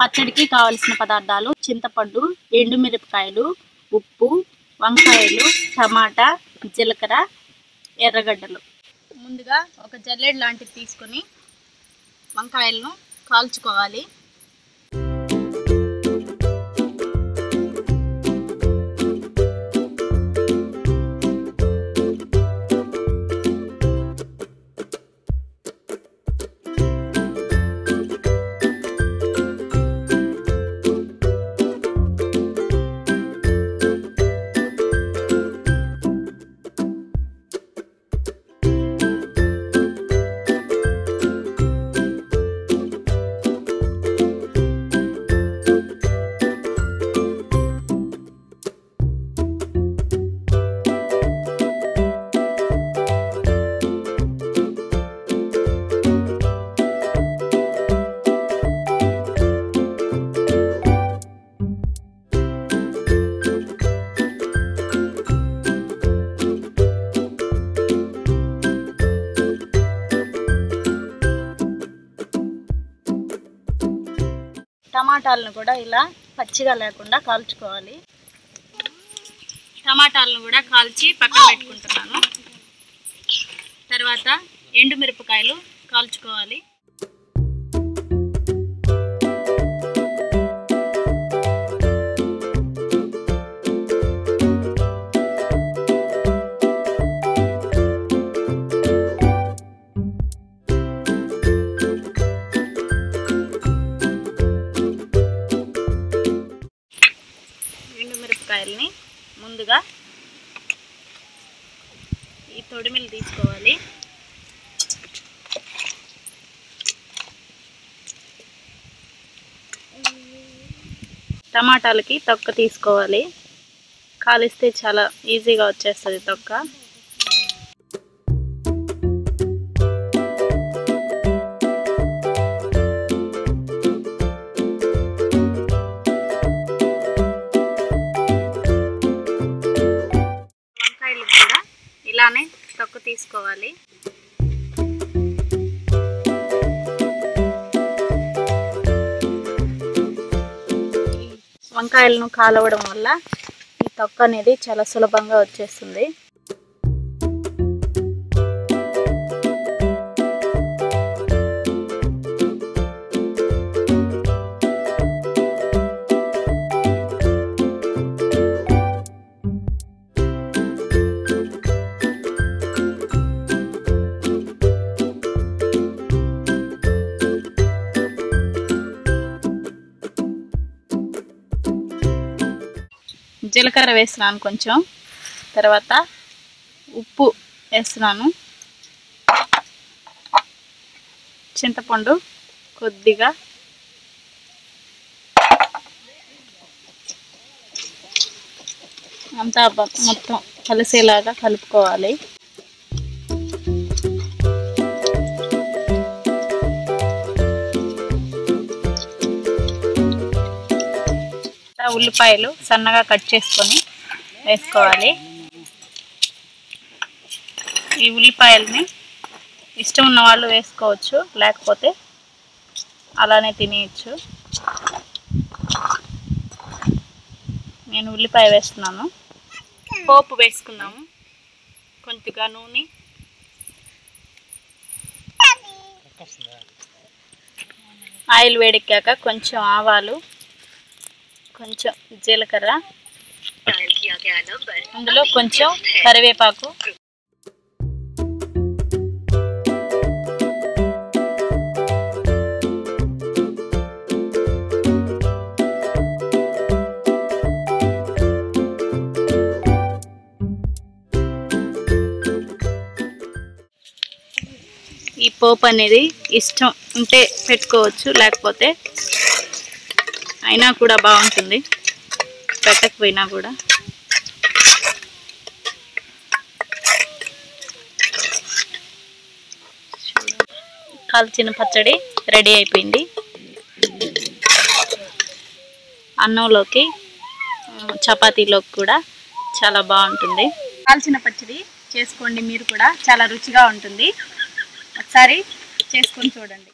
పచ్చడికి కావలసిన పదార్థాలు చింతపండు ఎండుమిరపకాయలు ఉప్పు వంకాయలు టమాటా జీలకర్ర ఎర్రగడ్డలు. ముందుగా ఒక జల్లెడ్ లాంటిది తీసుకొని వంకాయలను కాల్చుకోవాలి. టమాటాలను కూడా ఇలా పచ్చిగా లేకుండా కాల్చుకోవాలి. టమాటాలను కూడా కాల్చి పక్కన పెట్టుకుంటున్నాను. తర్వాత ఎండుమిరపకాయలు కాల్చుకోవాలి. తొడిమిల్ని ముందుగా ఈ తొడిమిలు తీసుకోవాలి. టమాటాలకి తొక్క తీసుకోవాలి. కాలిస్తే చాలా ఈజీగా వచ్చేస్తుంది తొక్క. తీసుకోవాలి. వంకాయలను కాలవడం వల్ల ఈ తొక్క అనేది చాలా సులభంగా వచ్చేస్తుంది. జీలకర్ర వేస్తున్నాను కొంచెం. తర్వాత ఉప్పు వేస్తున్నాను. చింతపండు కొద్దిగా. అంతా మొత్తం కలిసేలాగా కలుపుకోవాలి. ఉల్లిపాయలు సన్నగా కట్ చేసుకొని వేసుకోవాలి. ఈ ఉల్లిపాయల్ని ఇష్టం ఉన్న వాళ్ళు వేసుకోవచ్చు లేకపోతే అలానే తినేయచ్చు. నేను ఉల్లిపాయ వేస్తున్నాను. పోపు వేసుకున్నాము కొద్దిగా నూనె. ఆయిల్ వేడెక్కాక కొంచెం ఆవాలు. కొంచెం జీలకర్ర. అందులో కొంచెం కరివేపాకు. ఈ పోపు అనేది ఇష్టం ఉంటే పెట్టుకోవచ్చు లేకపోతే అయినా కూడా బాగుంటుంది. పెట్టకపోయినా కూడా. కాల్చిన పచ్చడి రెడీ అయిపోయింది. అన్నంలోకి చపాతీలోకి కూడా చాలా బాగుంటుంది. కాల్చిన పచ్చడి చేసుకోండి మీరు కూడా. చాలా రుచిగా ఉంటుంది. ఒకసారి చేసుకొని చూడండి.